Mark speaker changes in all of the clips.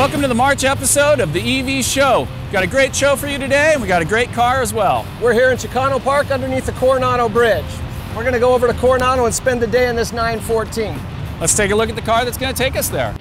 Speaker 1: Welcome to the March episode of the EV Show. We've got a great show for you today, and we got a great car as well.
Speaker 2: We're here in Chicano Park underneath the Coronado Bridge. We're going to go over to Coronado and spend the day in this 914.
Speaker 1: Let's take a look at the car that's going to take us there.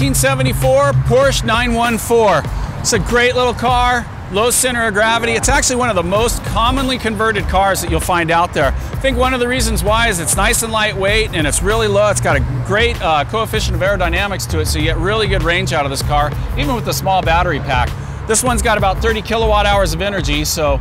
Speaker 1: 1974 Porsche 914. It's a great little car, low center of gravity. It's actually one of the most commonly converted cars that you'll find out there. I think one of the reasons why is it's nice and lightweight and it's really low. It's got a great uh, coefficient of aerodynamics to it, so you get really good range out of this car, even with the small battery pack. This one's got about 30 kilowatt hours of energy, so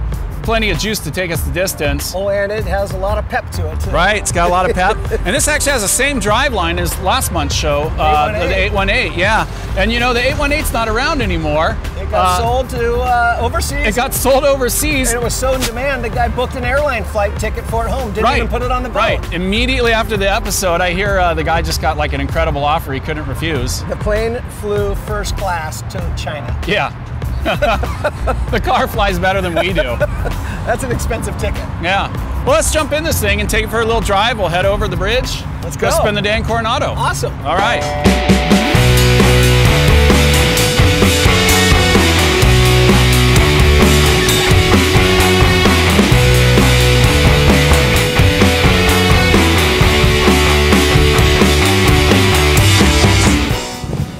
Speaker 1: plenty of juice to take us the distance.
Speaker 2: Oh, and it has a lot of pep to it, too.
Speaker 1: Right, it's got a lot of pep. and this actually has the same driveline as last month's show, uh, the 818, yeah. And you know, the 818's not around anymore.
Speaker 2: It got
Speaker 1: Uh,
Speaker 2: sold to uh, overseas.
Speaker 1: It got sold overseas.
Speaker 2: and it was so in demand, the guy booked an airline flight ticket for it home. Didn't
Speaker 1: right,
Speaker 2: even put it on the boat.
Speaker 1: Right. Immediately after the episode, I hear uh, the guy just got like an incredible offer he couldn't refuse.
Speaker 2: The plane flew first class to China.
Speaker 1: Yeah. the car flies better than we do.
Speaker 2: That's an expensive ticket.
Speaker 1: Yeah. Well, let's jump in this thing and take it for a little drive. We'll head over the bridge.
Speaker 2: Let's
Speaker 1: Go
Speaker 2: go.
Speaker 1: spend the day in Coronado.
Speaker 2: Awesome.
Speaker 1: All right.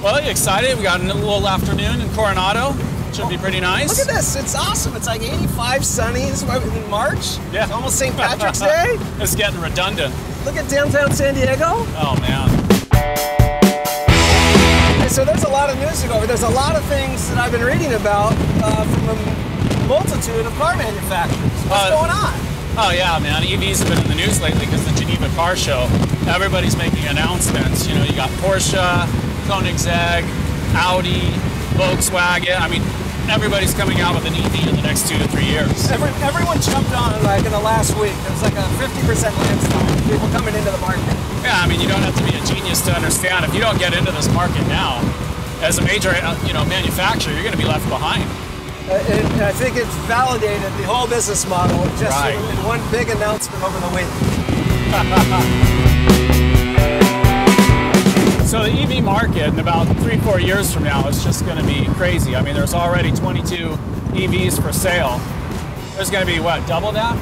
Speaker 1: Well, you excited? We got a little afternoon in Coronado. Should be pretty nice.
Speaker 2: Look at this. It's awesome. It's like 85 sunny. What- in March.
Speaker 1: Yeah.
Speaker 2: It's almost St. Patrick's Day.
Speaker 1: It's getting redundant.
Speaker 2: Look at downtown San Diego.
Speaker 1: Oh man.
Speaker 2: Okay, So there's a lot of news to go over. There's a lot of things that I've been reading about uh, from a multitude of car manufacturers. What's
Speaker 1: Uh,
Speaker 2: going on?
Speaker 1: Oh yeah, man. EVs have been in the news lately because the Geneva Car Show. Everybody's making announcements. You know, you got Porsche, Koenigsegg, Audi, Volkswagen. I mean, everybody's coming out with an EV in the next two to three years.
Speaker 2: Every, everyone jumped on like in the last week. There was like a 50% landslide. of People coming into the market.
Speaker 1: Yeah, I mean, you don't have to be a genius to understand. If you don't get into this market now, as a major, uh, you know, manufacturer, you're going to be left behind.
Speaker 2: Uh, and I think it's validated the whole business model just
Speaker 1: Right.
Speaker 2: in, in one big announcement over the week.
Speaker 1: So the EV market in about three, four years from now is just going to be crazy. I mean, there's already 22 EVs for sale. There's going to be what, double that?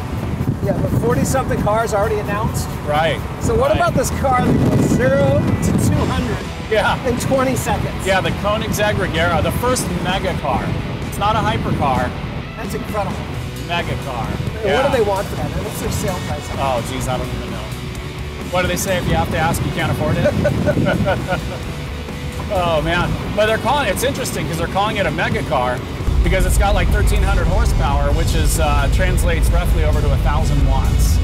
Speaker 2: Yeah, but 40 something cars already announced.
Speaker 1: Right.
Speaker 2: So what
Speaker 1: right.
Speaker 2: about this car that goes zero to 200
Speaker 1: Yeah.
Speaker 2: in 20 seconds?
Speaker 1: Yeah, the Koenigsegg Regera, the first mega car. It's not a hypercar,
Speaker 2: That's incredible.
Speaker 1: mega car.
Speaker 2: And What do they want for that? What's their sale price? on?
Speaker 1: Oh, geez, I don't even know. What do they say if you have to ask, you can't afford it? oh man, but they're calling. It's interesting because they're calling it a mega car because it's got like 1,300 horsepower, which is uh, translates roughly over to a thousand watts.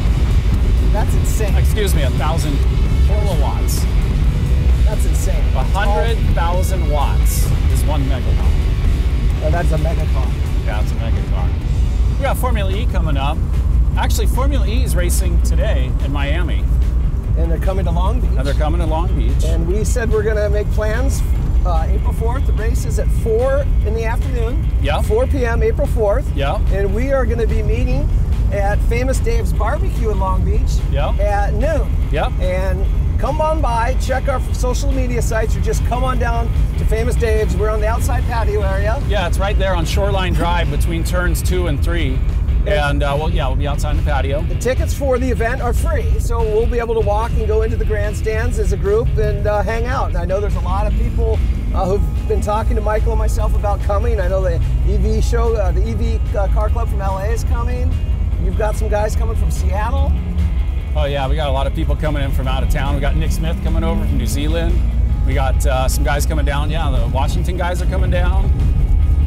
Speaker 2: That's insane.
Speaker 1: Excuse me, a thousand kilowatts.
Speaker 2: That's insane.
Speaker 1: A hundred thousand watts is one megawatt.
Speaker 2: Oh, that's a mega car.
Speaker 1: Yeah, it's a mega car. We got Formula E coming up. Actually, Formula E is racing today in Miami,
Speaker 2: And they're coming to Long Beach.
Speaker 1: and they're coming to Long Beach.
Speaker 2: And we said we're going to make plans. Uh, April 4th, the race is at 4 in the afternoon.
Speaker 1: Yeah.
Speaker 2: 4 p.m., April 4th.
Speaker 1: Yeah.
Speaker 2: And we are going to be meeting at Famous Dave's Barbecue in Long Beach
Speaker 1: Yeah.
Speaker 2: at noon.
Speaker 1: Yep.
Speaker 2: And come on by, check our social media sites, or just come on down to Famous Dave's. We're on the outside patio area.
Speaker 1: Yeah, it's right there on Shoreline Drive between turns two and three. And uh, well, yeah, we'll be outside in the patio.
Speaker 2: The tickets for the event are free, so we'll be able to walk and go into the grandstands as a group and uh, hang out. And I know there's a lot of people uh, who've been talking to Michael and myself about coming. I know the EV show, uh, the EV uh, Car Club from LA is coming. You've got some guys coming from Seattle.
Speaker 1: Oh yeah, we got a lot of people coming in from out of town. We got Nick Smith coming over from New Zealand. We got uh, some guys coming down. Yeah, the Washington guys are coming down.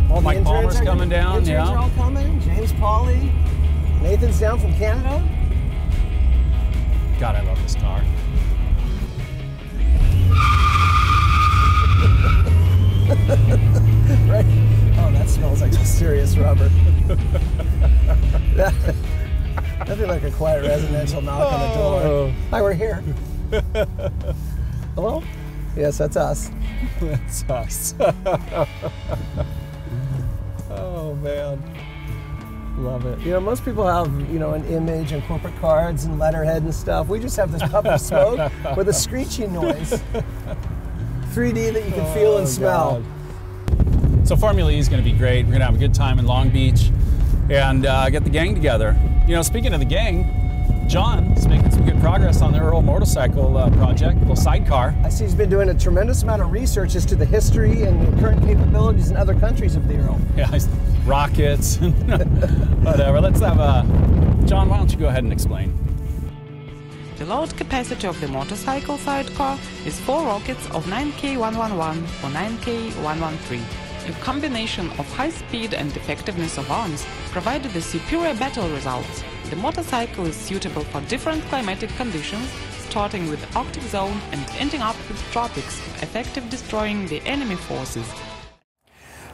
Speaker 2: All
Speaker 1: Mike Palmer's
Speaker 2: are
Speaker 1: coming down,
Speaker 2: Interns
Speaker 1: yeah.
Speaker 2: are all coming. James Pauly. Nathan's down from Canada.
Speaker 1: God, I love this car.
Speaker 2: right? Oh, that smells like serious rubber. that, that'd be like a quiet residential knock on the door.
Speaker 1: Oh.
Speaker 2: Hi, we're here. Hello? Yes, that's us.
Speaker 1: That's us. oh man. Love it.
Speaker 2: You know, most people have, you know, an image and corporate cards and letterhead and stuff. We just have this puff of smoke with a screeching noise. 3D that you can feel
Speaker 1: Oh,
Speaker 2: and smell.
Speaker 1: God. So Formula E is going to be great. We're going to have a good time in Long Beach and uh, get the gang together. You know, speaking of the gang, John is making some good progress on the Ural motorcycle uh, project, little sidecar.
Speaker 2: I see he's been doing a tremendous amount of research as to the history and the current capabilities in other countries of the Ural.
Speaker 1: Yeah, he's- rockets, whatever. Let's have uh, John. Why don't you go ahead and explain?
Speaker 3: The load capacity of the motorcycle sidecar is 4 rockets of 9K111 or 9K113. A combination of high speed and effectiveness of arms provided the superior battle results. The motorcycle is suitable for different climatic conditions, starting with Arctic zone and ending up with tropics, effective destroying the enemy forces.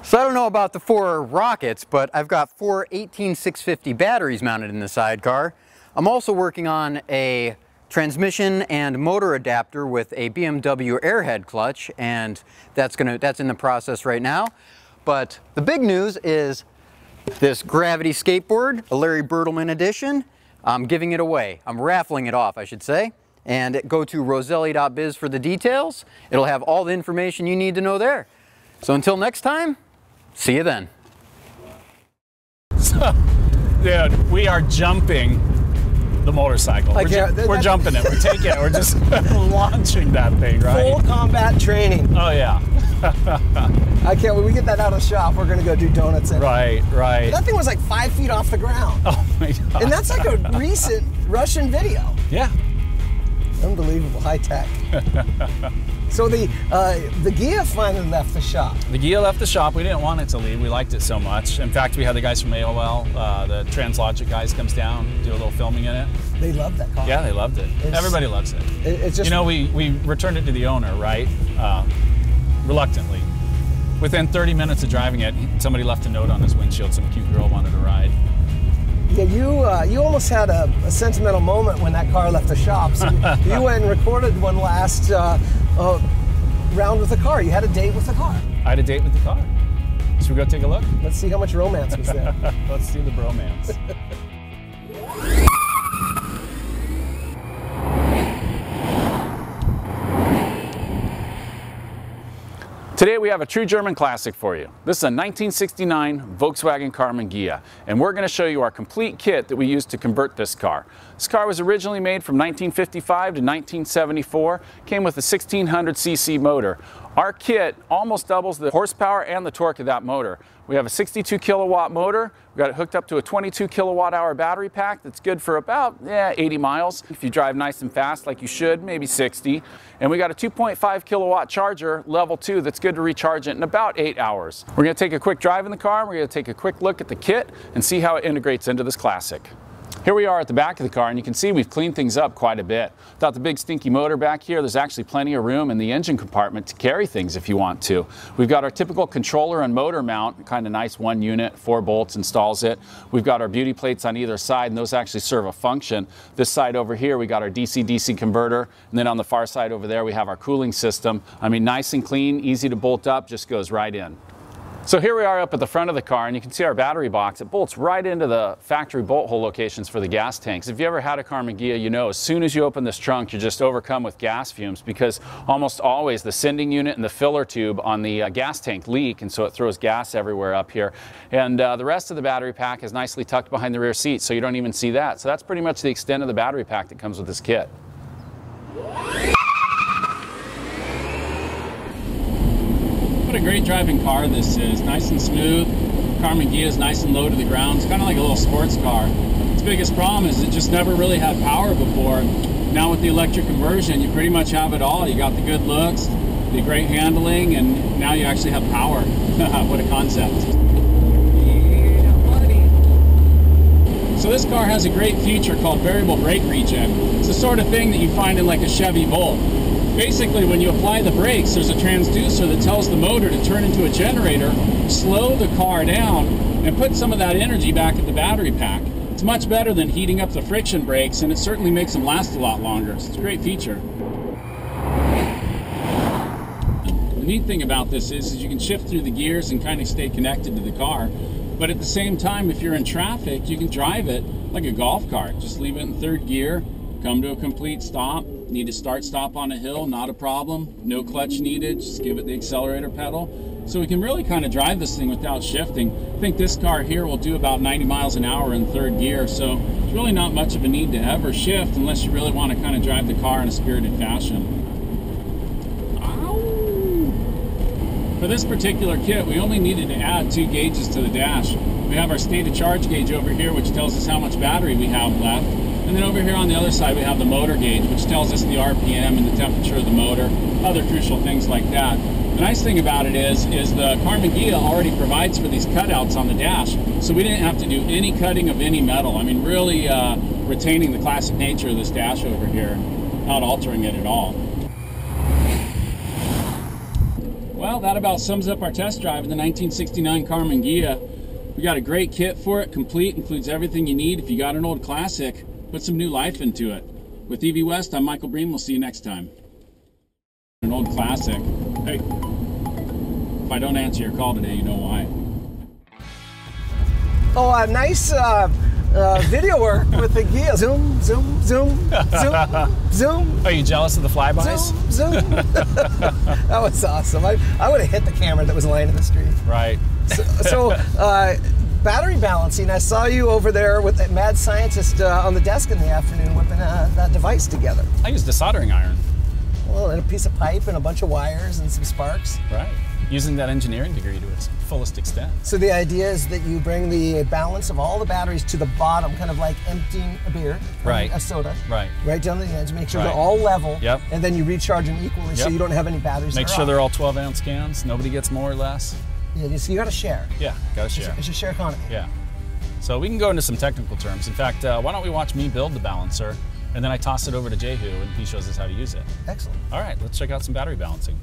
Speaker 4: So I don't know about the four rockets, but I've got four 18650 batteries mounted in the sidecar. I'm also working on a transmission and motor adapter with a BMW airhead clutch, and that's gonna that's in the process right now. But the big news is this gravity skateboard, a Larry Bertlemann edition. I'm giving it away. I'm raffling it off, I should say. And go to roselli.biz for the details. It'll have all the information you need to know there. So until next time, see you then.
Speaker 1: So, dude, we are jumping the motorcycle.
Speaker 2: I
Speaker 1: We're, ju-
Speaker 2: can't-
Speaker 1: we're jumping it. We're taking it. We're just launching that thing, right?
Speaker 2: Full combat training.
Speaker 1: Oh yeah.
Speaker 2: I can't when we get that out of the shop, we're gonna go do donuts in it.
Speaker 1: Right, right.
Speaker 2: That thing was like five feet off the ground.
Speaker 1: Oh my god.
Speaker 2: And that's like a recent Russian video.
Speaker 1: yeah.
Speaker 2: Unbelievable, high tech. So the uh, the Ghia finally left the shop.
Speaker 1: The Ghia left the shop. We didn't want it to leave. We liked it so much. In fact, we had the guys from AOL, uh, the Translogic guys, comes down, do a little filming in it.
Speaker 2: They loved that car.
Speaker 1: Yeah, they loved it.
Speaker 2: It's-
Speaker 1: Everybody loves it.
Speaker 2: It- it's just
Speaker 1: You know, we, we returned it to the owner, right? Uh, reluctantly. Within 30 minutes of driving it, somebody left a note on his windshield. Some cute girl wanted to ride.
Speaker 2: Yeah, you uh, you almost had a, a sentimental moment when that car left the shop. So you went and recorded one last uh, uh, round with the car. You had a date with the car.
Speaker 1: I had a date with the car. Should we go take a look?
Speaker 2: Let's see how much romance was there.
Speaker 1: Let's see the bromance. Today we have a true German classic for you. This is a 1969 Volkswagen Karmann Ghia, and we're going to show you our complete kit that we used to convert this car. This car was originally made from 1955 to 1974, came with a 1600cc motor. Our kit almost doubles the horsepower and the torque of that motor. We have a 62 kilowatt motor. We've got it hooked up to a 22 kilowatt hour battery pack that's good for about yeah, 80 miles. If you drive nice and fast like you should, maybe 60. And we got a 2.5 kilowatt charger, level two, that's good to recharge it in about eight hours. We're gonna take a quick drive in the car. We're gonna take a quick look at the kit and see how it integrates into this classic. Here we are at the back of the car, and you can see we've cleaned things up quite a bit. Without the big stinky motor back here, there's actually plenty of room in the engine compartment to carry things if you want to. We've got our typical controller and motor mount, kind of nice one unit, four bolts installs it. We've got our beauty plates on either side, and those actually serve a function. This side over here, we got our DC-DC converter, and then on the far side over there, we have our cooling system. I mean, nice and clean, easy to bolt up, just goes right in. So here we are up at the front of the car, and you can see our battery box. It bolts right into the factory bolt hole locations for the gas tanks. If you ever had a Karmann Ghia, you know as soon as you open this trunk, you're just overcome with gas fumes because almost always the sending unit and the filler tube on the uh, gas tank leak, and so it throws gas everywhere up here. And uh, the rest of the battery pack is nicely tucked behind the rear seat, so you don't even see that. So that's pretty much the extent of the battery pack that comes with this kit. What a great driving car this is. Nice and smooth. Karmann Ghia is nice and low to the ground. It's kind of like a little sports car. Its biggest problem is it just never really had power before. Now with the electric conversion, you pretty much have it all. You got the good looks, the great handling, and now you actually have power. what a concept. So this car has a great feature called variable brake regen. It's the sort of thing that you find in like a Chevy Volt. Basically, when you apply the brakes, there's a transducer that tells the motor to turn into a generator, slow the car down, and put some of that energy back in the battery pack. It's much better than heating up the friction brakes, and it certainly makes them last a lot longer. It's a great feature. The neat thing about this is, is you can shift through the gears and kind of stay connected to the car. But at the same time, if you're in traffic, you can drive it like a golf cart. Just leave it in third gear, come to a complete stop. Need to start stop on a hill, not a problem. No clutch needed, just give it the accelerator pedal. So we can really kind of drive this thing without shifting. I think this car here will do about 90 miles an hour in third gear, so it's really not much of a need to ever shift unless you really want to kind of drive the car in a spirited fashion. For this particular kit, we only needed to add two gauges to the dash. We have our state of charge gauge over here, which tells us how much battery we have left. And then over here on the other side, we have the motor gauge, which tells us the RPM and the temperature of the motor, other crucial things like that. The nice thing about it is, is the Karmann Ghia already provides for these cutouts on the dash, so we didn't have to do any cutting of any metal. I mean, really uh, retaining the classic nature of this dash over here, not altering it at all. Well, that about sums up our test drive of the 1969 Karmann Ghia. We got a great kit for it, complete, includes everything you need. If you got an old classic, put some new life into it. With EV West, I'm Michael Bream. We'll see you next time. An old classic. Hey, if I don't answer your call today, you know why.
Speaker 2: Oh, a nice uh, uh, video work with the gear. Zoom, zoom, zoom, zoom, zoom.
Speaker 1: Are you jealous of the flybys?
Speaker 2: Zoom, zoom. that was awesome. I, I would have hit the camera that was laying in the street.
Speaker 1: Right.
Speaker 2: So, so uh, battery balancing. I saw you over there with that mad scientist uh, on the desk in the afternoon whipping uh, that device together.
Speaker 1: I used a soldering iron.
Speaker 2: Well, and a piece of pipe and a bunch of wires and some sparks.
Speaker 1: Right. Using that engineering degree to its fullest extent.
Speaker 2: So the idea is that you bring the balance of all the batteries to the bottom, kind of like emptying a beer,
Speaker 1: right?
Speaker 2: A soda,
Speaker 1: right?
Speaker 2: Right down to the ends. Make sure
Speaker 1: right.
Speaker 2: they're all level.
Speaker 1: Yep.
Speaker 2: And then you recharge them equally, yep. so you don't have any batteries.
Speaker 1: Make sure off. they're all 12 ounce cans. Nobody gets more or less.
Speaker 2: Yeah, so you got to share.
Speaker 1: Yeah, got to share.
Speaker 2: It's a, it's a share economy.
Speaker 1: Yeah. So we can go into some technical terms. In fact, uh, why don't we watch me build the balancer, and then I toss it over to Jehu, and he shows us how to use it.
Speaker 2: Excellent.
Speaker 1: All right, let's check out some battery balancing.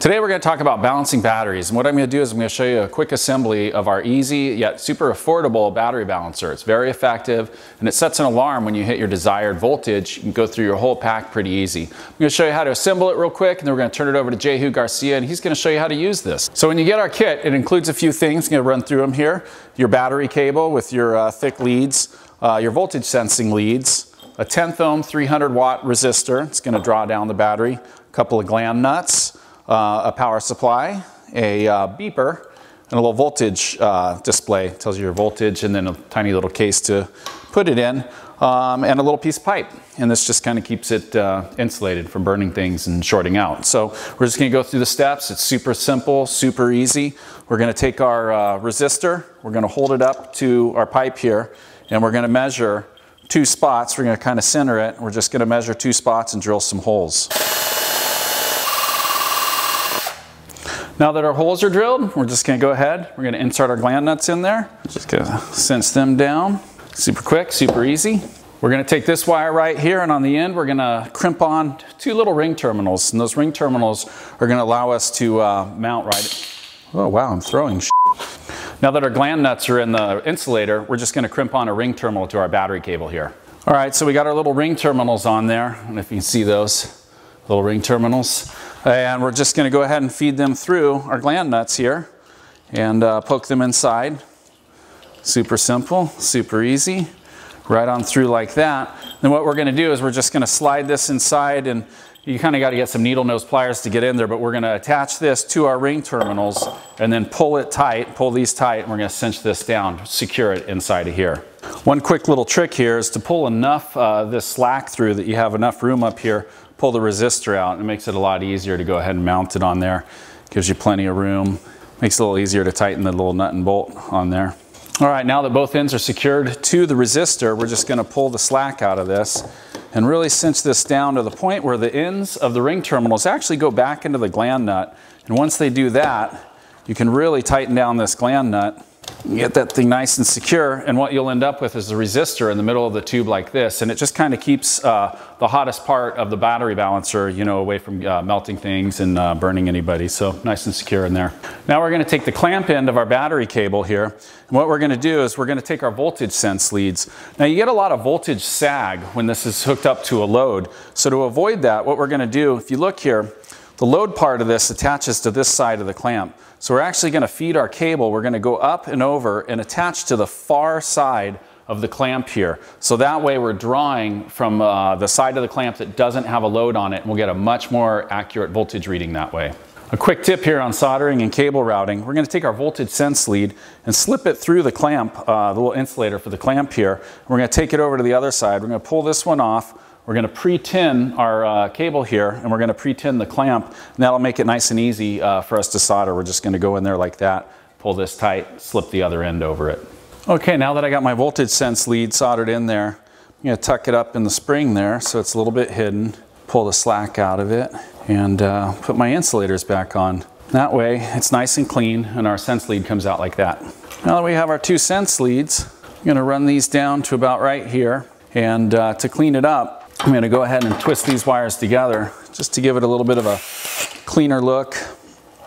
Speaker 1: Today we're going to talk about balancing batteries and what I'm going to do is I'm going to show you a quick assembly of our easy yet super affordable battery balancer. It's very effective and it sets an alarm when you hit your desired voltage. You can go through your whole pack pretty easy. I'm going to show you how to assemble it real quick and then we're going to turn it over to Jehu Garcia and he's going to show you how to use this. So when you get our kit it includes a few things. I'm going to run through them here. Your battery cable with your uh, thick leads, uh, your voltage sensing leads, a 10th ohm 300 watt resistor. It's going to draw down the battery, a couple of gland nuts, uh, a power supply, a uh, beeper, and a little voltage uh, display. It tells you your voltage and then a tiny little case to put it in, um, and a little piece of pipe. And this just kind of keeps it uh, insulated from burning things and shorting out. So we're just gonna go through the steps. It's super simple, super easy. We're gonna take our resistor, we're gonna hold it up to our pipe here, and we're gonna measure two spots. We're gonna kind of center it. We're just gonna measure two spots and drill some holes. Now that our holes are drilled, we're just gonna go ahead. We're gonna insert our gland nuts in there. Just gonna sense them down. Super quick, super easy. We're gonna take this wire right here and on the end, we're gonna crimp on two little ring terminals. And those ring terminals are gonna allow us to uh, mount right. Oh wow, I'm throwing Now that our gland nuts are in the insulator, we're just gonna crimp on a ring terminal to our battery cable here. All right, so we got our little ring terminals on there. And if you can see those little ring terminals. And we're just gonna go ahead and feed them through our gland nuts here and uh, poke them inside. Super simple, super easy. Right on through like that. Then what we're gonna do is we're just gonna slide this inside and you kind of got to get some needle nose pliers to get in there, but we're going to attach this to our ring terminals and then pull it tight, pull these tight, and we're going to cinch this down, secure it inside of here. One quick little trick here is to pull enough uh, this slack through that you have enough room up here pull the resistor out. It makes it a lot easier to go ahead and mount it on there. Gives you plenty of room. Makes it a little easier to tighten the little nut and bolt on there. All right, now that both ends are secured to the resistor, we're just gonna pull the slack out of this and really cinch this down to the point where the ends of the ring terminals actually go back into the gland nut. And once they do that, you can really tighten down this gland nut get that thing nice and secure and what you'll end up with is a resistor in the middle of the tube like this and it just kind of keeps uh, the hottest part of the battery balancer you know away from uh, melting things and uh, burning anybody so nice and secure in there. Now we're going to take the clamp end of our battery cable here and what we're going to do is we're going to take our voltage sense leads. Now you get a lot of voltage sag when this is hooked up to a load so to avoid that what we're going to do if you look here the load part of this attaches to this side of the clamp so we're actually going to feed our cable. We're going to go up and over and attach to the far side of the clamp here. So that way we're drawing from uh, the side of the clamp that doesn't have a load on it and we'll get a much more accurate voltage reading that way. A quick tip here on soldering and cable routing. We're going to take our voltage sense lead and slip it through the clamp, uh, the little insulator for the clamp here. We're going to take it over to the other side. We're going to pull this one off. We're going to pre-tin our uh, cable here and we're going to pre-tin the clamp and that'll make it nice and easy uh, for us to solder. We're just going to go in there like that, pull this tight, slip the other end over it. Okay, now that I got my voltage sense lead soldered in there, I'm to tuck it up in the spring there so it's a little bit hidden, pull the slack out of it and uh, put my insulators back on. That way it's nice and clean and our sense lead comes out like that. Now that we have our two sense leads, I'm going to run these down to about right here and uh, to clean it up I'm going to go ahead and twist these wires together just to give it a little bit of a cleaner look.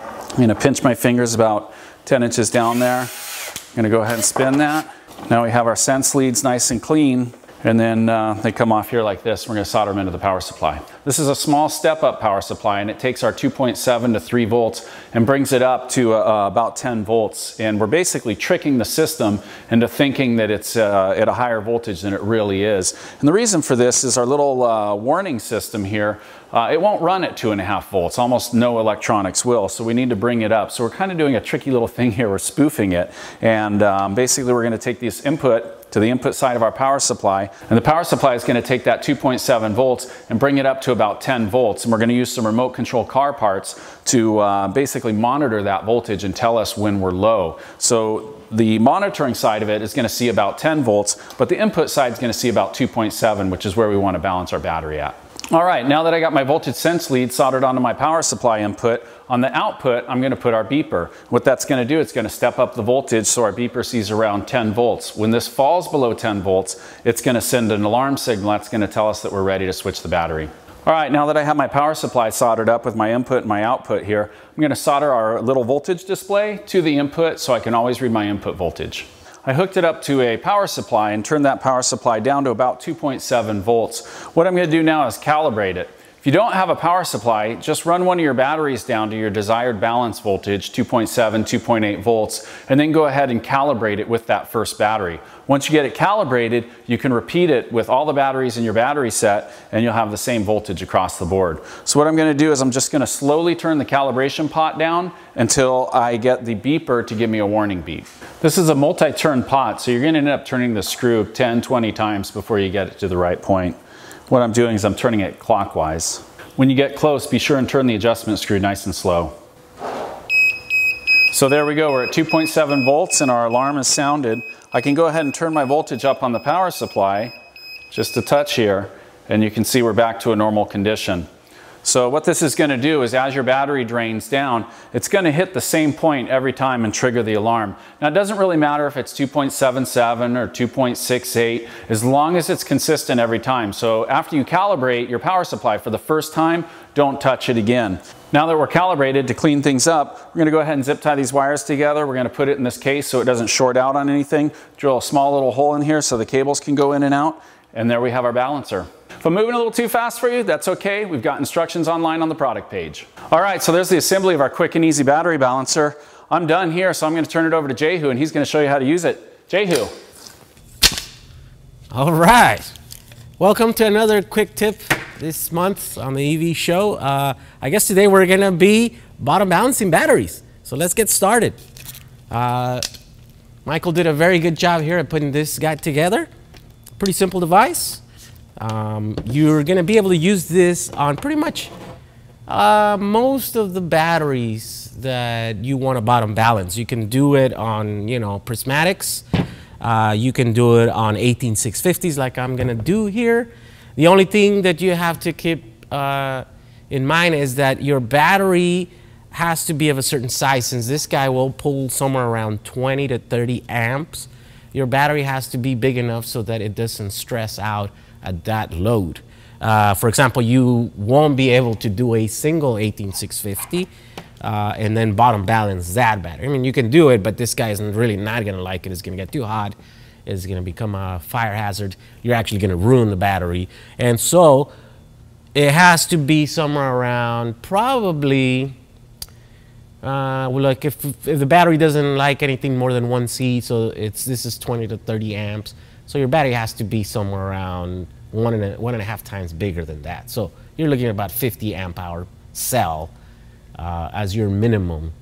Speaker 1: I'm going to pinch my fingers about 10 inches down there. I'm going to go ahead and spin that. Now we have our sense leads nice and clean and then uh, they come off here like this. We're going to solder them into the power supply. This is a small step-up power supply, and it takes our 2.7 to 3 volts and brings it up to uh, about 10 volts. And we're basically tricking the system into thinking that it's uh, at a higher voltage than it really is. And the reason for this is our little uh, warning system here uh, it won't run at two and a half volts. Almost no electronics will, so we need to bring it up. So we're kind of doing a tricky little thing here. We're spoofing it. And um, basically we're going to take this input to the input side of our power supply. And the power supply is going to take that 2.7 volts and bring it up to about 10 volts. And we're going to use some remote control car parts to uh, basically monitor that voltage and tell us when we're low. So the monitoring side of it is going to see about 10 volts, but the input side is going to see about 2.7, which is where we want to balance our battery at. All right, now that I got my voltage sense lead soldered onto my power supply input, on the output, I'm gonna put our beeper. What that's gonna do, it's gonna step up the voltage so our beeper sees around 10 volts. When this falls below 10 volts, it's gonna send an alarm signal that's gonna tell us that we're ready to switch the battery. All right, now that I have my power supply soldered up with my input and my output here, I'm gonna solder our little voltage display to the input so I can always read my input voltage. I hooked it up to a power supply and turned that power supply down to about 2.7 volts. What I'm going to do now is calibrate it. If you don't have a power supply, just run one of your batteries down to your desired balance voltage, 2.7, 2.8 volts, and then go ahead and calibrate it with that first battery. Once you get it calibrated, you can repeat it with all the batteries in your battery set and you'll have the same voltage across the board. So what I'm gonna do is I'm just gonna slowly turn the calibration pot down until I get the beeper to give me a warning beep. This is a multi-turn pot, so you're gonna end up turning the screw 10, 20 times before you get it to the right point. What I'm doing is I'm turning it clockwise. When you get close, be sure and turn the adjustment screw nice and slow. So there we go, we're at 2.7 volts and our alarm is sounded. I can go ahead and turn my voltage up on the power supply, just a touch here, and you can see we're back to a normal condition. So what this is going to do is as your battery drains down, it's going to hit the same point every time and trigger the alarm. Now it doesn't really matter if it's 2.77 or 2.68 as long as it's consistent every time. So after you calibrate your power supply for the first time, don't touch it again. Now that we're calibrated to clean things up, we're gonna go ahead and zip tie these wires together. We're gonna put it in this case so it doesn't short out on anything. Drill a small little hole in here so the cables can go in and out. And there we have our balancer. If I'm moving a little too fast for you, that's okay. We've got instructions online on the product page. All right, so there's the assembly of our quick and easy battery balancer. I'm done here, so I'm gonna turn it over to Jehu and he's gonna show you how to use it. Jehu.
Speaker 5: All right. Welcome to another quick tip this month on the EV show. Uh, I guess today we're gonna be bottom balancing batteries. So let's get started. Uh, Michael did a very good job here at putting this guy together. Pretty simple device. Um, you're going to be able to use this on pretty much uh, most of the batteries that you want to bottom balance. You can do it on, you know, prismatics. Uh, you can do it on 18650s like I'm going to do here. The only thing that you have to keep uh, in mind is that your battery has to be of a certain size since this guy will pull somewhere around 20 to 30 amps. Your battery has to be big enough so that it doesn't stress out at that load. Uh, for example, you won't be able to do a single 18650 uh, and then bottom balance that battery. I mean, you can do it, but this guy is really not going to like it. It's going to get too hot. It's going to become a fire hazard. You're actually going to ruin the battery. And so it has to be somewhere around probably, uh, well, like if, if the battery doesn't like anything more than 1C, so it's this is 20 to 30 amps. So your battery has to be somewhere around one and a, one and a half times bigger than that. So you're looking at about 50 amp hour cell uh, as your minimum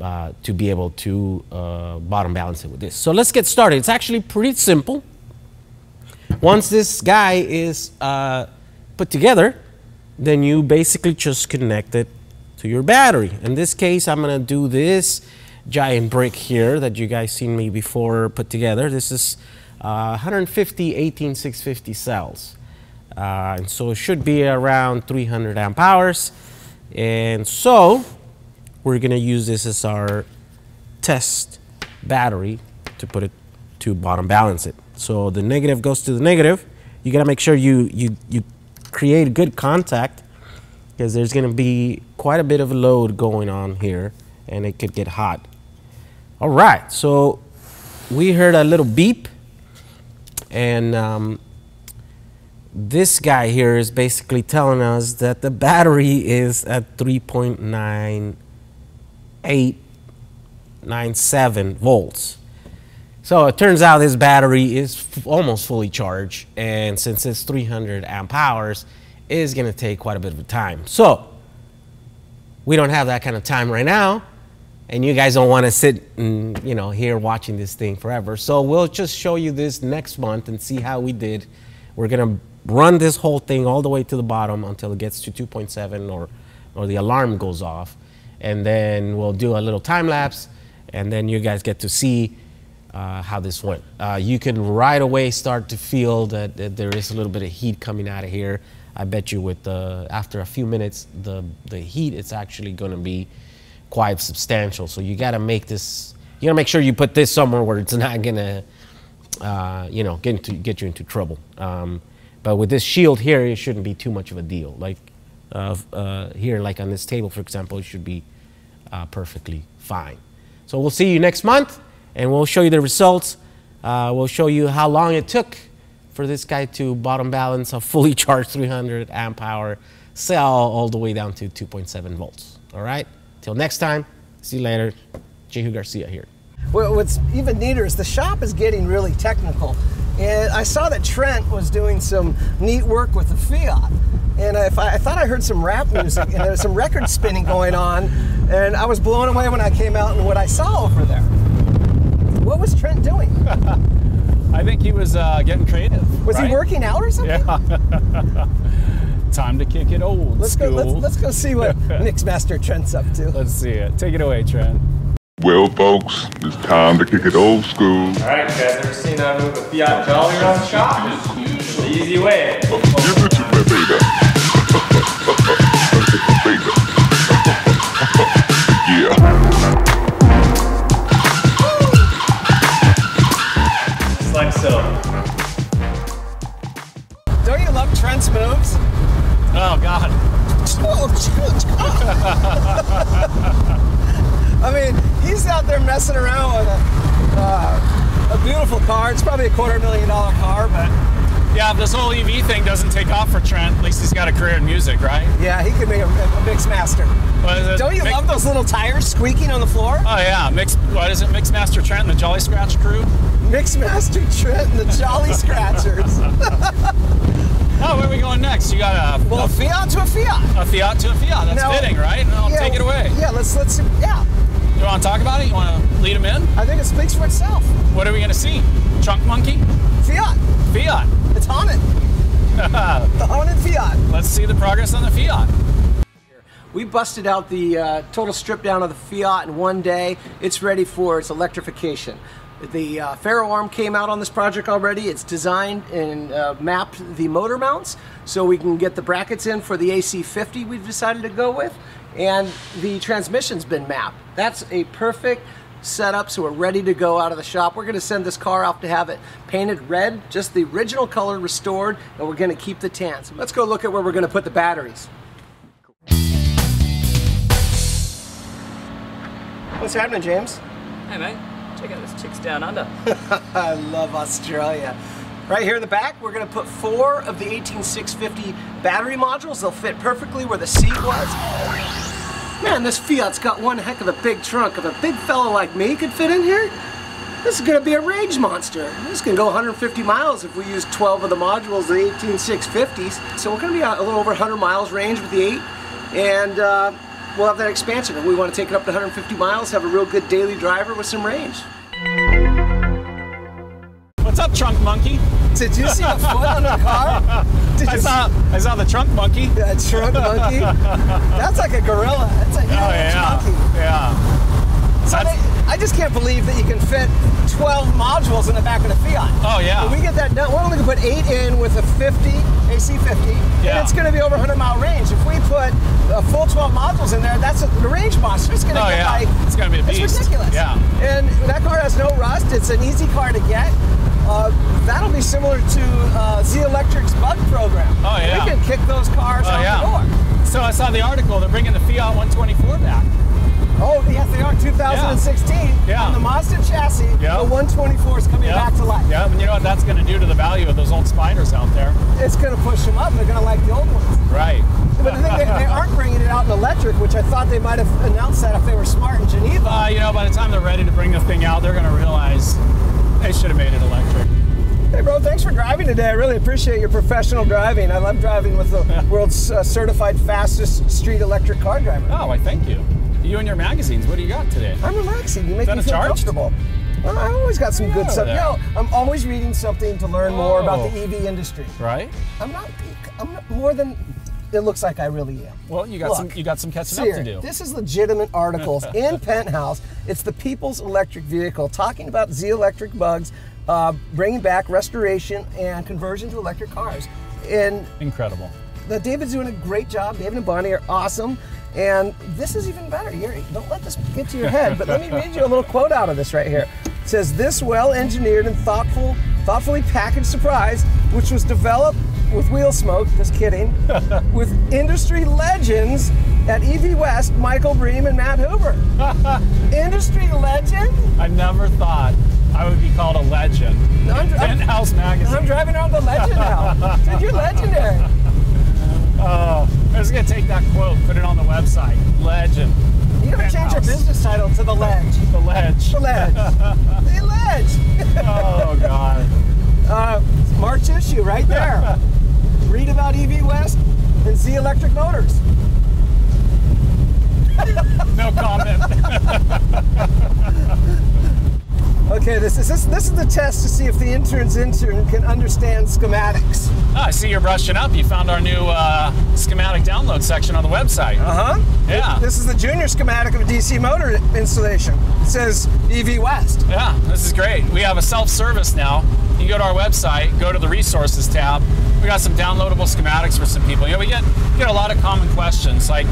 Speaker 5: uh, to be able to uh, bottom balance it with this. So let's get started. It's actually pretty simple. Once this guy is uh, put together, then you basically just connect it to your battery. In this case, I'm gonna do this giant brick here that you guys seen me before put together. This is uh, 150 18650 cells. Uh, and so it should be around 300 amp hours. And so we're going to use this as our test battery to put it to bottom balance it. So the negative goes to the negative. You got to make sure you, you, you create good contact because there's going to be quite a bit of load going on here and it could get hot. All right, so we heard a little beep and um, this guy here is basically telling us that the battery is at 3.9897 volts. So it turns out this battery is almost fully charged, and since it's 300 amp hours, it is going to take quite a bit of time. So we don't have that kind of time right now, and you guys don't want to sit and you know here watching this thing forever. So we'll just show you this next month and see how we did. We're going to run this whole thing all the way to the bottom until it gets to 2.7 or, or the alarm goes off. And then we'll do a little time lapse and then you guys get to see uh, how this went. Uh, you can right away start to feel that, that, there is a little bit of heat coming out of here. I bet you with the, after a few minutes, the, the heat it's actually gonna be quite substantial. So you gotta make this, you gotta make sure you put this somewhere where it's not gonna, uh, you know, get, into, get you into trouble. Um, but with this shield here, it shouldn't be too much of a deal. Like uh, uh, here, like on this table, for example, it should be uh, perfectly fine. So we'll see you next month, and we'll show you the results. Uh, we'll show you how long it took for this guy to bottom balance a fully charged 300 amp hour cell all the way down to 2.7 volts. All right? Till next time, see you later. Jehu Garcia here.
Speaker 2: Well, what's even neater is the shop is getting really technical. And I saw that Trent was doing some neat work with the Fiat. And I, I thought I heard some rap music and there was some record spinning going on. And I was blown away when I came out and what I saw over there. What was Trent doing?
Speaker 1: I think he was uh, getting creative.
Speaker 2: Was
Speaker 1: right?
Speaker 2: he working out or something?
Speaker 1: Yeah. Time to kick it old
Speaker 2: let's
Speaker 1: school.
Speaker 2: Go, let's, let's go see what Nick's Master Trent's up to.
Speaker 1: Let's see it. Take it away, Trent.
Speaker 6: Well, folks, it's time to kick it old school.
Speaker 7: All right, guys ever seen that move a Fiat Jolly around the shop? The easy way.
Speaker 6: Give it to me, baby. baby.
Speaker 2: messing around with a, uh, a beautiful car. It's probably a quarter million dollar car, but
Speaker 1: Yeah, if this whole EV thing doesn't take off for Trent, at least he's got a career in music, right?
Speaker 2: yeah, he could be a, a mix master.
Speaker 1: What is it?
Speaker 2: Don't you
Speaker 1: Mix-
Speaker 2: love those little tires squeaking on the floor?
Speaker 1: Oh yeah, mix. What is it? Mixmaster Trent and the Jolly Scratch crew.
Speaker 2: Mix Master Trent and the Jolly Scratchers.
Speaker 1: Oh, where are we going next? You got a,
Speaker 2: well, a Fiat to a Fiat.
Speaker 1: a Fiat to a Fiat. That's
Speaker 2: Now-
Speaker 1: fitting, right? I'll
Speaker 2: Yeah,
Speaker 1: take it away.
Speaker 2: Yeah, let's let's yeah.
Speaker 1: You want to talk about it? You want to lead him in?
Speaker 2: I think it speaks for itself.
Speaker 1: What are we going to see? Chunk monkey?
Speaker 2: Fiat.
Speaker 1: Fiat.
Speaker 2: It's haunted. the haunted Fiat.
Speaker 1: Let's see the progress on the Fiat.
Speaker 2: We busted out the uh, total strip down of the Fiat in one day. It's ready for its electrification. The uh, FARO arm came out on this project already. It's designed and uh, mapped the motor mounts so we can get the brackets in for the AC50 we've decided to go with. And the transmission's been mapped. That's a perfect setup so we're ready to go out of the shop. We're going to send this car off to have it painted red, just the original color restored, and we're going to keep the tan. So let's go look at where we're going to put the batteries. What's happening, James?
Speaker 7: Hey mate, check out this chicks down under.
Speaker 2: I love Australia. Right here in the back, we're to put four of the 18650 battery modules. They'll fit perfectly where the seat was. Man, this Fiat's got one heck of a big trunk. If a big fellow like me could fit in here, this is to be a range monster. This can go 150 miles if we use 12 of the modules the 18650s. So we're to be a little over 100 miles range with the 8. And uh, we'll have that expansion. If we want to take it up to 150 miles, have a real good daily driver with some range.
Speaker 1: What's up, trunk monkey?
Speaker 2: Did you see a foot on the car? Did
Speaker 1: I saw I saw the trunk monkey.
Speaker 2: see that trunk monkey? That's like a gorilla. That's a huge
Speaker 1: Oh yeah,
Speaker 2: monkey.
Speaker 1: yeah.
Speaker 2: So they- I just can't believe that you can fit 12 modules in the back of the Fiat.
Speaker 1: Oh, yeah.
Speaker 2: When we get that done, we're only gonna put eight in with a 50 AC50,
Speaker 1: Yeah.
Speaker 2: and it's gonna be over 100 mile range. If we put a full 12 modules in there, that's a, the range monster. It's gonna
Speaker 1: Oh,
Speaker 2: get
Speaker 1: yeah.
Speaker 2: like
Speaker 1: It's gonna be a beast.
Speaker 2: It's ridiculous.
Speaker 1: Yeah.
Speaker 2: And that car has no rust. It's an easy car to get. Uh, that'll be similar to uh, Zelectric's Bug program.
Speaker 1: Oh, yeah.
Speaker 2: We can kick those cars
Speaker 1: Oh
Speaker 2: out
Speaker 1: yeah.
Speaker 2: the door.
Speaker 1: So I saw the article. They're bringing the Fiat 124 back.
Speaker 2: Oh, yes, they are. 2016
Speaker 1: Yeah.
Speaker 2: on the Mazda chassis.
Speaker 1: Yeah.
Speaker 2: The 124 is coming
Speaker 1: Yeah.
Speaker 2: back to life.
Speaker 1: Yeah, and you know what that's going to do to the value of those old spiders out there.
Speaker 2: It's going to push them up. They're going to like the old ones.
Speaker 1: Right.
Speaker 2: But the thing, they, they aren't bringing it out in electric, which I thought they might have announced that if they were smart in Geneva.
Speaker 1: Uh, you know, by the time they're ready to bring the thing out, they're going to realize they should have made it electric.
Speaker 2: Hey, bro, thanks for driving today. I really appreciate your professional driving. I love driving with the world's uh, certified fastest street electric car driver.
Speaker 1: Oh, I thank you. You and your magazines. What do you got today?
Speaker 2: I'm relaxing. You make me feel
Speaker 1: charge?
Speaker 2: comfortable. Well, I always got some good stuff. You know, I'm always reading something to learn more about
Speaker 1: Oh.
Speaker 2: the EV industry.
Speaker 1: Right.
Speaker 2: I'm not. I'm not more than it looks like I really am.
Speaker 1: Well, you got
Speaker 2: Look,
Speaker 1: some. You got some catching
Speaker 2: Here,
Speaker 1: up to do.
Speaker 2: This is legitimate articles in Penthouse. It's the People's Electric Vehicle talking about Zelectric bugs, uh, bringing back restoration and conversion to electric cars. And
Speaker 1: Incredible.
Speaker 2: the David's doing a great job. David and Bonnie are awesome. And this is even better. You're, don't let this get to your head, but let me read you a little quote out of this right here. It says, This well engineered and thoughtful, thoughtfully packaged surprise, which was developed with wheel smoke, just kidding, with industry legends at EV West, Michael Bream and Matt Hoover. industry legend?
Speaker 1: I never thought I would be called a legend.
Speaker 2: No, I'm-
Speaker 1: in
Speaker 2: I'm-
Speaker 1: Penthouse magazine.
Speaker 2: I'm driving around the legend now. Dude, you're legendary.
Speaker 1: Oh, I was gonna take that quote, put it on the website. Legend.
Speaker 2: You gotta change your business title to The Ledge.
Speaker 1: The ledge.
Speaker 2: The Ledge. the Ledge.
Speaker 1: Oh God.
Speaker 2: Uh, March issue right there. Read about EV West and Zelectric Motors.
Speaker 1: No comment.
Speaker 2: Okay, this is this, this is the test to see if the intern's intern can understand schematics.
Speaker 1: Ah, I see you're brushing up. You found our new uh, schematic download section on the website.
Speaker 2: Uh huh.
Speaker 1: Yeah.
Speaker 2: This is the junior schematic of a DC motor installation. It says EV West.
Speaker 1: Yeah, this is great. We have a self-service now. You go to our website, go to the resources tab. We got some downloadable schematics for some people. You know, we get get a lot of common questions like,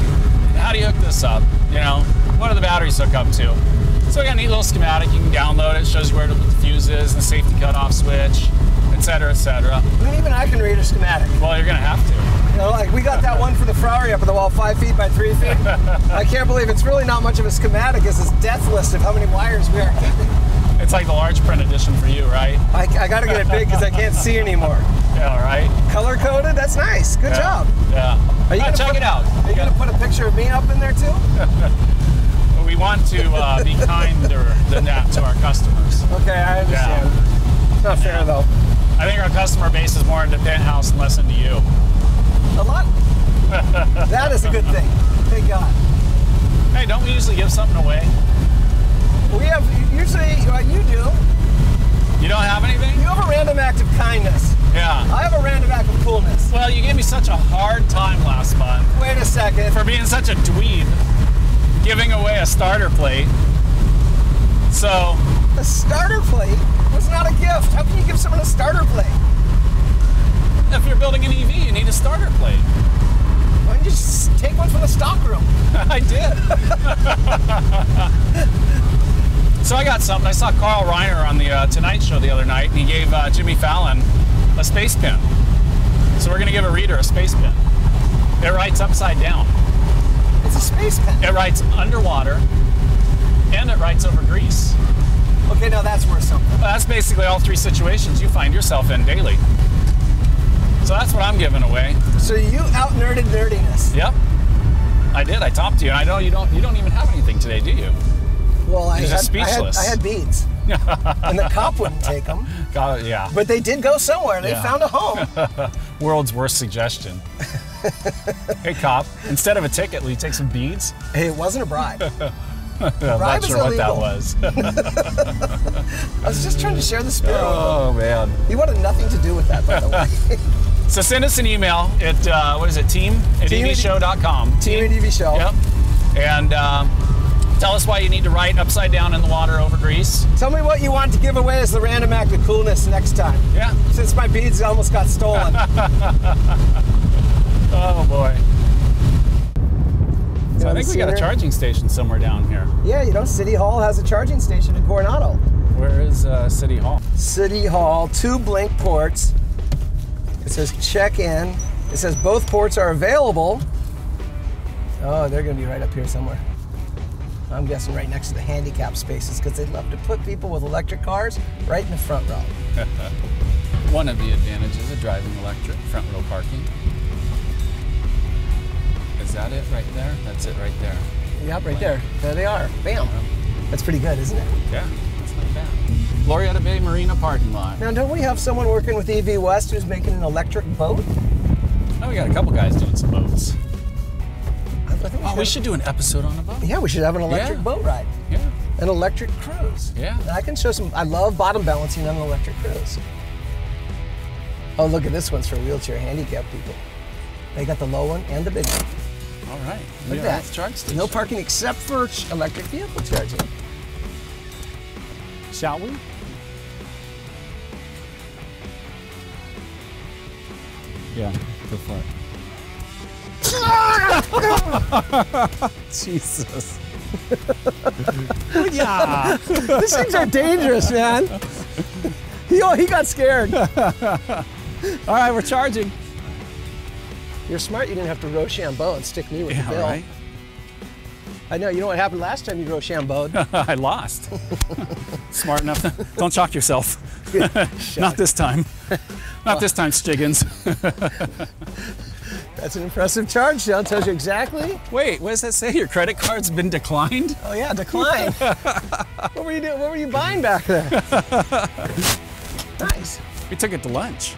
Speaker 1: how do you hook this up? You know, what do the batteries hook up to? So we got a neat little schematic. You can download it. Shows you where the fuse is, the safety cutoff switch, etc., cetera, et cetera.
Speaker 2: I mean, even I can read a schematic.
Speaker 1: Well, you're gonna have to.
Speaker 2: You know, like we got that one for the Ferrari up on the wall, five feet by three feet. I can't believe it's really not much of a schematic. It's this death list of how many wires we are keeping.
Speaker 1: It's like the large print edition for you, right?
Speaker 2: I, I got to get it big because I can't see anymore.
Speaker 1: Yeah, right.
Speaker 2: Color coded. That's nice. Good
Speaker 1: Yeah.
Speaker 2: job.
Speaker 1: Yeah.
Speaker 2: Are you
Speaker 1: Ah,
Speaker 2: gonna
Speaker 1: check
Speaker 2: put-
Speaker 1: it out.
Speaker 2: Are you gonna put a picture of me up in there too?
Speaker 1: We want to uh, be kinder than that to our customers.
Speaker 2: Okay, I understand. It's not fair though.
Speaker 1: I think our customer base is more into penthouse and less into you.
Speaker 2: A lot. that is a good thing. Thank God.
Speaker 1: Hey, don't we usually give something away?
Speaker 2: We have usually what you do.
Speaker 1: You don't have anything?
Speaker 2: You have a random act of kindness.
Speaker 1: Yeah.
Speaker 2: I have a random act of coolness.
Speaker 1: Well, you gave me such a hard time last month
Speaker 2: Wait a second.
Speaker 1: for being such a dweeb, giving away a starter plate. So
Speaker 2: A starter plate was not a gift. How can you give someone a starter plate?
Speaker 1: If you're building an EV, you need a starter plate.
Speaker 2: Why don't you just take one from the stock room?
Speaker 1: I did. so I got something. I saw Carl Reiner on the uh, Tonight Show the other night, and he gave uh, Jimmy Fallon a space pen. So we're going to give a reader a space pen. It writes upside down.
Speaker 2: It's a space pen.
Speaker 1: It writes underwater, and it writes over grease.
Speaker 2: Okay, now that's worth something.
Speaker 1: Well, that's basically all three situations you find yourself in daily. So that's what I'm giving away.
Speaker 2: So you out nerded nerdiness.
Speaker 1: Yep. I did. I topped you, and I know you don't. You don't even have anything today, do you?
Speaker 2: Well, I had, I had. I had beads, and the cop wouldn't take them.
Speaker 1: God, yeah.
Speaker 2: But they did go somewhere. They
Speaker 1: Yeah.
Speaker 2: found a home.
Speaker 1: World's worst suggestion. hey, cop. Instead of a ticket, will you take some beads?
Speaker 2: hey, it wasn't a bribe.
Speaker 1: I'm not sure what that was.
Speaker 2: I was just trying to share the spirit.
Speaker 1: oh man.
Speaker 2: He wanted nothing to do with that, by the way.
Speaker 1: So send us an email at uh, what is it? Team at
Speaker 2: Team at-
Speaker 1: evshow.com.
Speaker 2: Team at EV Show.
Speaker 1: Yep. And um, tell us why you need to write upside down in the water over grease.
Speaker 2: Tell me what you want to give away as the random act of coolness next time.
Speaker 1: Yeah.
Speaker 2: Since my beads almost got stolen.
Speaker 1: Oh boy. So I think we got a charging station somewhere down here.
Speaker 2: yeah, you know, City Hall has a charging station in Coronado.
Speaker 1: Where is uh, City Hall?
Speaker 2: City Hall, two blank ports. It says check in. It says both ports are available. Oh, they're going to be right up here somewhere. I'm guessing right next to the handicap spaces because they love to put people with electric cars right in the front row.
Speaker 1: One of the advantages of driving electric, front row parking. Is that it right there? That's it right there.
Speaker 2: Yep, right there. There they are. Bam. That's pretty good, isn't it?
Speaker 1: Yeah, that's not bad. Glorietta Bay Marina parking lot.
Speaker 2: Now, don't we have someone working with EV West who's making an electric boat?
Speaker 1: Oh, we got a couple guys doing some boats.
Speaker 2: I think
Speaker 1: Oh, we should do an episode on a boat.
Speaker 2: Yeah, we should have an electric
Speaker 1: Yeah.
Speaker 2: boat ride.
Speaker 1: Yeah.
Speaker 2: An electric cruise.
Speaker 1: Yeah.
Speaker 2: And I can show some. I love bottom balancing on an electric cruise. Oh, look at this one's for wheelchair handicapped people. They got the low one and the big one.
Speaker 1: All right.
Speaker 2: Look
Speaker 1: yeah,
Speaker 2: at that.
Speaker 1: that's charge station.
Speaker 2: No parking except for electric vehicle charging.
Speaker 1: Shall we? Yeah, go for it. Jesus.
Speaker 2: yeah. These things are dangerous, man. He, oh, he got scared.
Speaker 1: All right, we're charging.
Speaker 2: You're smart. You didn't have to Rochambeau and stick me with
Speaker 1: Yeah,
Speaker 2: the bill.
Speaker 1: right.
Speaker 2: I know. You know what happened last time you Rochambeaued?
Speaker 1: I lost. Smart enough. To, don't shock yourself. Not this time. Not this time, Stiggins.
Speaker 2: That's an impressive charge, Sean. Tells you exactly.
Speaker 1: Wait, what does that say? Your credit card's been declined?
Speaker 2: Oh yeah, declined. what were you doing? What were you buying back there? nice.
Speaker 1: We took it to lunch.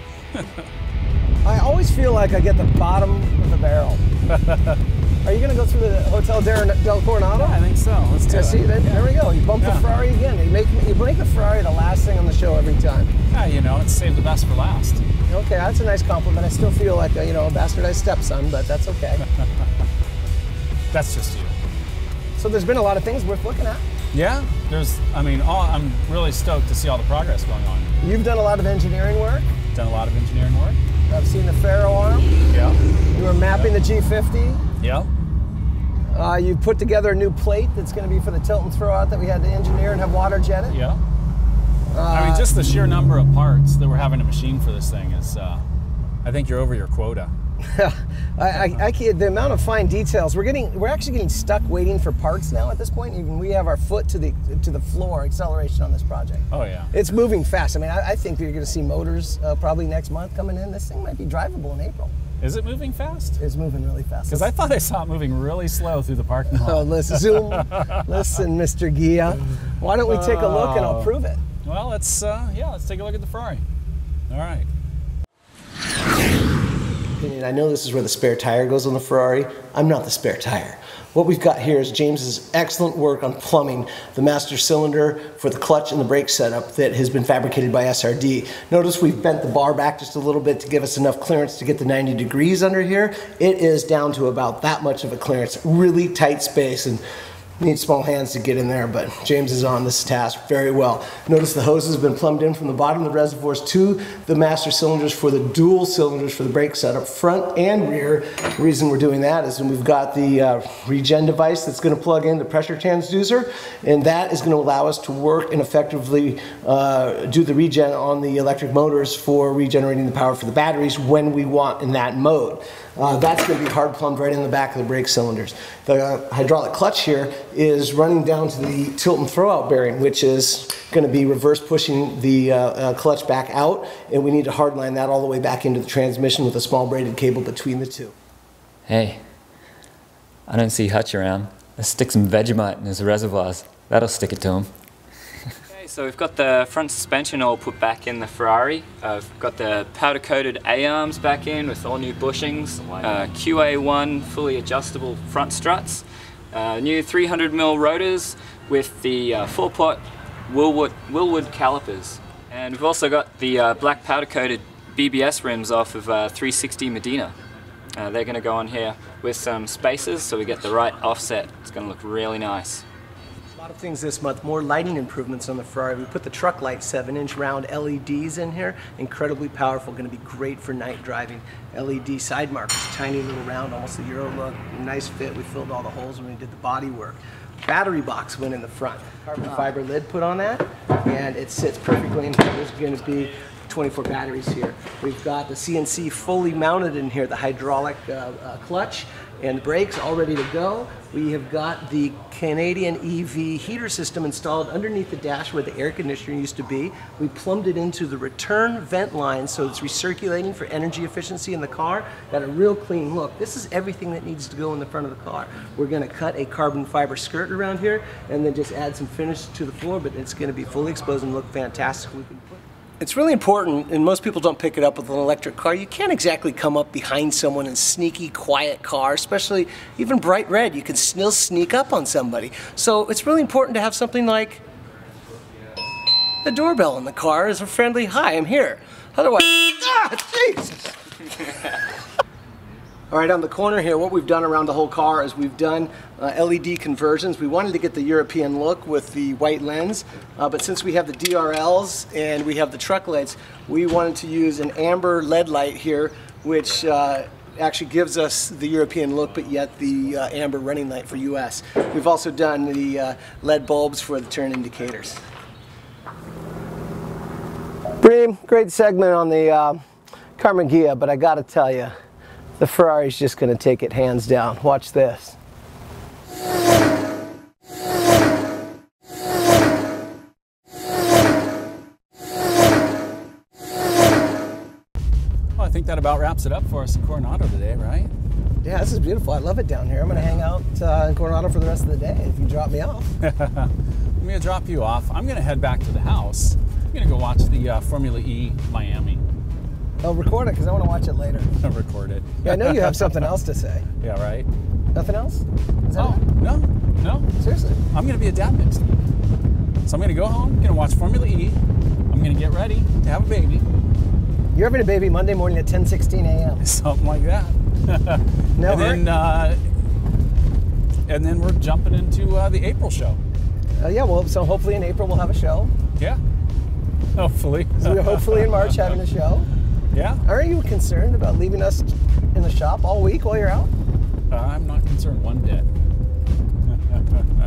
Speaker 2: I always feel like I get the bottom of the barrel. Are you going to go through the Hotel Del, Del Coronado?
Speaker 1: I think so. Let's do
Speaker 2: Yeah,
Speaker 1: it.
Speaker 2: see, then, there we go. You bump
Speaker 1: Yeah.
Speaker 2: the Ferrari again. You make you make the Ferrari the last thing on the show every time.
Speaker 1: Yeah, you know, it's save the best for last.
Speaker 2: Okay, that's a nice compliment. I still feel like a, you know a bastardized stepson, but that's okay.
Speaker 1: That's just you.
Speaker 2: so there's been a lot of things worth looking at.
Speaker 1: Yeah, there's, I mean, all, I'm really stoked to see all the progress going on.
Speaker 2: You've done a lot of engineering work.
Speaker 1: Done a lot of engineering work.
Speaker 2: I've seen the FARO arm.
Speaker 1: Yeah.
Speaker 2: You were mapping the G50.
Speaker 1: Yeah.
Speaker 2: Uh, you put together a new plate that's going to be for the Tilton throw out that we had to engineer and have water jetted.
Speaker 1: Yeah. I mean, just the sheer number of parts that we're having to machine for this thing is, uh, I think you're over your quota.
Speaker 2: I, I, I can't, the amount of fine details we're getting, we're actually getting stuck waiting for parts now at this point. Even we have our foot to the to the floor acceleration on this project.
Speaker 1: Oh, yeah.
Speaker 2: It's moving fast. I mean, I, I think you're going to see motors uh, probably next month coming in. This thing might be drivable in April.
Speaker 1: Is it moving fast?
Speaker 2: It's moving really fast.
Speaker 1: Because I thought I saw it moving really slow through the parking lot.
Speaker 2: Oh, let's zoom. listen, Mr. Ghia. Why don't we take a look and
Speaker 1: Oh.
Speaker 2: I'll prove it?
Speaker 1: Well, let's, uh, yeah, let's take a look at the Ferrari. All right.
Speaker 2: I know this is where the spare tire goes on the Ferrari. I'm not the spare tire. What we've got here is James's excellent work on plumbing the master cylinder for the clutch and the brake setup that has been fabricated by SRD. Notice we've bent the bar back just a little bit to give us enough clearance to get the 90 degrees under here. It is down to about that much of a clearance, really tight space. And need small hands to get in there, but James is on this task very well. Notice the hoses have been plumbed in from the bottom of the reservoirs to the master cylinders for the dual cylinders for the brake setup, front and rear. The reason we're doing that is when we've got the uh, regen device that's going to plug in the pressure transducer, and that is going to allow us to work and effectively uh, do the regen on the electric motors for regenerating the power for the batteries when we want in that mode. Uh, that's going to be hard plumbed right in the back of the brake cylinders. The uh, hydraulic clutch here is running down to the Tilton throwout bearing, which is going to be reverse pushing the uh, uh, clutch back out, and we need to hardline that all the way back into the transmission with a small braided cable between the two.
Speaker 8: Hey, I don't see Hutch around. Let's stick some Vegemite in his reservoirs. That'll stick it to him.
Speaker 7: So we've got the front suspension all put back in the Ferrari. Uh, we've got the powder coated A-arms back in with all new bushings. Uh, QA1 fully adjustable front struts. Uh, new 300mm rotors with the uh, four pot Wilwood, Wilwood calipers. And we've also got the uh, black powder coated BBS rims off of uh, 360 Modena. Uh, they're going to go on here with some spacers so we get the right offset. It's going to look really nice.
Speaker 2: A lot of things this month, more lighting improvements on the Ferrari. We put the truck light 7 inch round LEDs in here, incredibly powerful, going to be great for night driving. LED side markers, tiny little round, almost a Euro look, nice fit. We filled all the holes when we did the body work. Battery box went in the front, carbon fiber lid put on that, and it sits perfectly in here. There's going to be 24 batteries here. We've got the CNC fully mounted in here, the hydraulic uh, uh, clutch and the brakes all ready to go. We have got the Canadian EV heater system installed underneath the dash where the air conditioner used to be. We plumbed it into the return vent line so it's recirculating for energy efficiency in the car. Got a real clean look. This is everything that needs to go in the front of the car. We're going to cut a carbon fiber skirt around here and then just add some finish to the floor, but it's going to be fully exposed and look fantastic. It's really important, and most people don't pick it up with an electric car. You can't exactly come up behind someone in a sneaky, quiet car, especially even bright red. You can still sneak up on somebody. So it's really important to have something like the doorbell in the car as a friendly hi, I'm here. Otherwise, ah, Jesus. All right, on the corner here, what we've done around the whole car is we've done uh, LED conversions. We wanted to get the European look with the white lens, uh, but since we have the DRLs and we have the truck lights, we wanted to use an amber LED light here, which uh, actually gives us the European look, but yet the uh, amber running light for US. We've also done the uh, LED bulbs for the turn indicators. Bream, great segment on the uh, Karmann Ghia, but I gotta tell you, the Ferrari's just going to take it hands down. Watch this.
Speaker 1: Well, I think that about wraps it up for us in Coronado today, right?
Speaker 2: Yeah, this is beautiful. I love it down here. I'm going to hang out uh, in Coronado for the rest of the day if you drop me off.
Speaker 1: I'm going to drop you off. I'm going to head back to the house. I'm going to go watch the uh, Formula E Miami.
Speaker 2: I'll record it because I want to watch it later.
Speaker 1: I'll record it.
Speaker 2: Yeah, I know you have something else to say.
Speaker 1: Yeah, right?
Speaker 2: Nothing else? Is that
Speaker 1: Oh, no, no.
Speaker 2: Seriously?
Speaker 1: I'm going to be a dad next week. So I'm going to go home, to watch Formula E. I'm going to get ready to have a baby,
Speaker 2: You're having a baby Monday morning at 10:16 a.m.
Speaker 1: something like that.
Speaker 2: No,
Speaker 1: and then, uh, and then we're jumping into uh, the April show.
Speaker 2: uh, yeah. Well, so hopefully in April we'll have a show.
Speaker 1: Yeah, hopefully.
Speaker 2: So hopefully in March having a show.
Speaker 1: Yeah,
Speaker 2: Are you concerned about leaving us in the shop all week while you're out?
Speaker 1: uh, I'm not concerned one bit.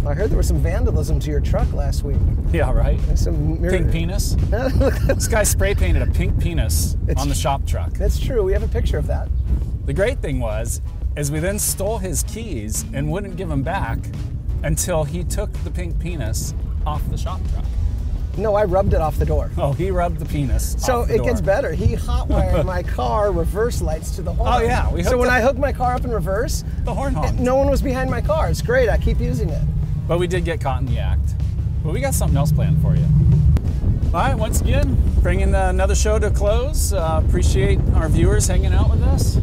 Speaker 2: I heard there was some vandalism to your truck last week.
Speaker 1: Yeah, right.
Speaker 2: There's some mir-
Speaker 1: Pink penis. This guy spray painted a pink penis
Speaker 2: It's-
Speaker 1: on the shop truck.
Speaker 2: That's true. We have a picture of that.
Speaker 1: The great thing was, is we then stole his keys and wouldn't give them back until he took the pink penis off the shop truck.
Speaker 2: No, I rubbed it off the door.
Speaker 1: Oh, he rubbed the penis.
Speaker 2: So
Speaker 1: the
Speaker 2: it gets better. He hotwired my car reverse lights to the horn.
Speaker 1: Oh, yeah, we
Speaker 2: so when
Speaker 1: up-
Speaker 2: I hooked my car up in reverse,
Speaker 1: The horn honked.
Speaker 2: no one was behind my car. It's great. I keep using it.
Speaker 1: But we did get caught in the act. But we got something else planned for you. All right, once again, bringing another show to a close. Uh, appreciate our viewers hanging out with us.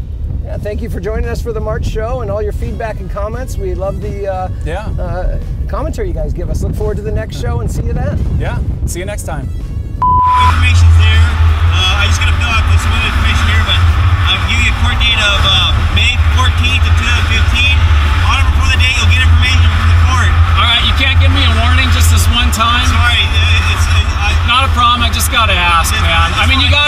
Speaker 2: Yeah, thank you for joining us for the March show and all your feedback and comments. We love the uh,
Speaker 1: Yeah.
Speaker 2: uh, commentary you guys give us. Look forward to the next show and see you then.
Speaker 1: Yeah, see you next time.
Speaker 9: Information's there. Uh, I just gotta fill out information here, but I'll give you a court date of uh, May 14th of 2015. On or before the you'll get information from the court. All
Speaker 1: right, you can't give me a warning just this one time.
Speaker 9: Sorry, uh, it's, it's I,
Speaker 1: not a problem. I just gotta ask, man. I, I mean, you got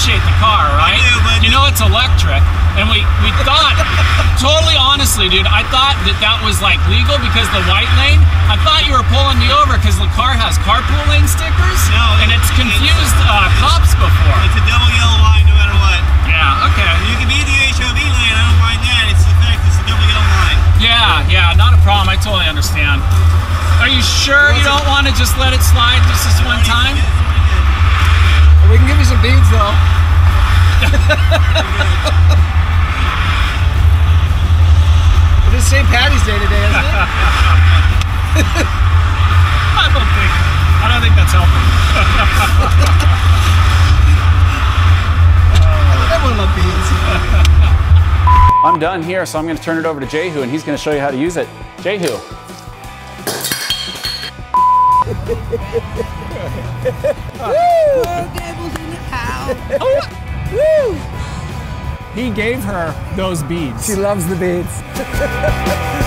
Speaker 1: appreciate the car, right?
Speaker 9: do,
Speaker 1: you know it's electric, and we we thought, totally honestly, dude, I thought that that was like legal because the white lane. I thought you were pulling me over because the car has carpool lane stickers,
Speaker 9: No,
Speaker 1: and it's
Speaker 9: it's-
Speaker 1: confused uh, cops before.
Speaker 9: It's a double yellow line no matter what.
Speaker 1: Yeah. Okay.
Speaker 9: You can be in the HOV lane, I don't mind that. It's the fact it's a double yellow line.
Speaker 1: Yeah. Yeah. Not a problem. I totally understand. Are you sure you don't want to just let it slide just this one time?
Speaker 2: We can give you some beads though. it is St. Patty's Day today, isn't it?
Speaker 1: I don't think. I don't think that's helping.
Speaker 2: Everyone loves beads.
Speaker 1: I'm done here, so I'm going to turn it over to Jehu, and he's going to show you how to use it. Jehu. He gave her those beads.
Speaker 2: She loves the beads.